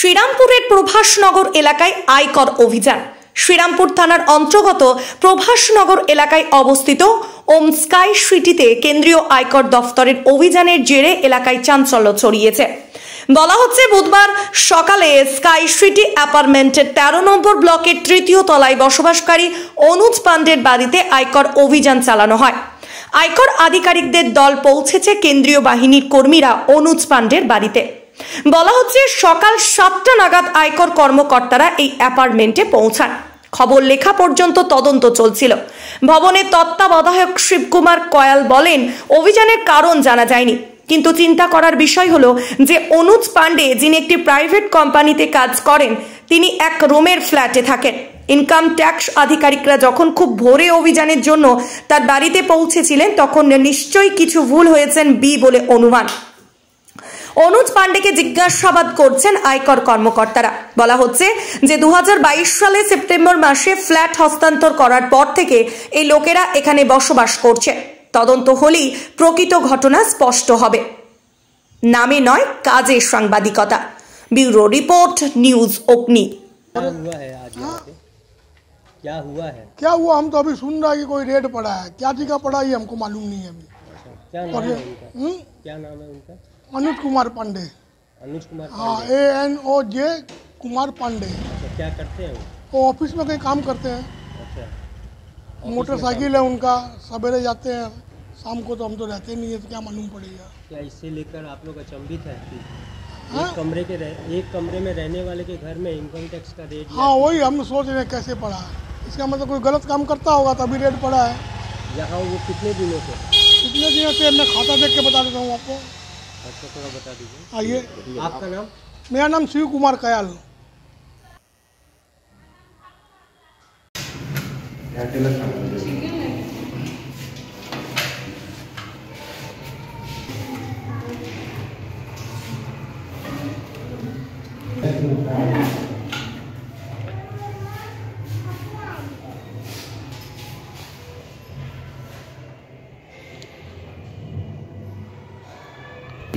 শ্রীরামপুরের প্রভাসনগর এলাকায় আয়কর অভিযান। শ্রীরামপুর থানার অন্তর্গত প্রভাসনগর এলাকায় অবস্থিত ওম স্কাই সিটিতে কেন্দ্রীয় আয়কর দফতরের অভিযানের জেরে এলাকায় চাঞ্চল্য ছড়িয়েছে। বলা হচ্ছে, বুধবার সকালে স্কাই সিটি অ্যাপার্টমেন্টের তেরো নম্বর ব্লকের তৃতীয় তলায় বসবাসকারী অনুজ পান্ডের বাড়িতে আয়কর অভিযান চালানো হয়। আয়কর আধিকারিকদের দল পৌঁছেছে কেন্দ্রীয় বাহিনীর কর্মীরা অনুজ পান্ডের বাড়িতে। বলা হচ্ছে সকাল সাতটা নাগাদ আয়কর কর্মকর্তারা এই অ্যাপার্টমেন্টে পৌঁছান। খবর লেখা পর্যন্ত তদন্ত চলছিল। ভবনের তত্ত্বাবধায়ক শিবকুমার কয়াল বলেন, অভিযানের কারণ জানা যায়নি। কিন্তু চিন্তা করার বিষয় হলো যে অনুজ পান্ডে যিনি একটি প্রাইভেট কোম্পানিতে কাজ করেন, তিনি এক রুমের ফ্ল্যাটে থাকেন। ইনকাম ট্যাক্স আধিকারিকরা যখন খুব ভোরে অভিযানের জন্য তার বাড়িতে পৌঁছেছিলেন, তখন নিশ্চয়ই কিছু ভুল হয়েছেন বি বলে অনুমান। অনুজ পান্ডেকে জিজ্ঞাসাবাদ করছেন আয়কর কর্মকর্তারা বলা হচ্ছে যে দু সালে সেপ্টেম্বর মাসে ফ্ল্যাট হস্তান্তর করার পর থেকে এই লোকেরা এখানে বসবাস করছে তদন্ত হলেই প্রকৃত ঘটনা স্পষ্ট হবে নামে নয় কাজে সাংবাদিকতা ব্যুরো রিপোর্ট নিউজ অগ্নি क्या हुआ है आज यहाँ पे क्या हुआ है क्या हुआ हम तो अभी सुन रहे हैं कि कोई रेड पड़ा है क्या चीज का पड़ा ये हमको मालूम नहीं है अभी अच्छा, क्या नाम और है ये उनका हम्म? क्या नाम है उनका अनुज कुमार पांडे। अनुज कुमार हाँ A N O J Kumar Pandey. अच्छा, क्या करते हैं वो? ऑफ़िस में कहीं काम करते हैं। अच्छा। मोटरसाइकिल है उनका सवेरे जाते हैं शाम को तो हम तो रहते नहीं है तो क्या मालूम पड़ेगा। क्या इससे लेकर आप लोग अचंभित है कि हाँ? एक कमरे के रह, एक कमरे में रहने वाले के घर में इनकम टैक्स का रेट हाँ वही हम सोच रहे हैं कैसे पड़ा है। इसका मतलब कोई गलत काम करता होगा तभी रेट पड़ा है। यहाँ वो कितने दिनों से? कितने दिनों से मैं खाता देख के बता देता हूँ आपको। अच्छा थोड़ा बता दीजिए। आइए। आपका नाम? मेरा नाम शिव कुमार कयाल।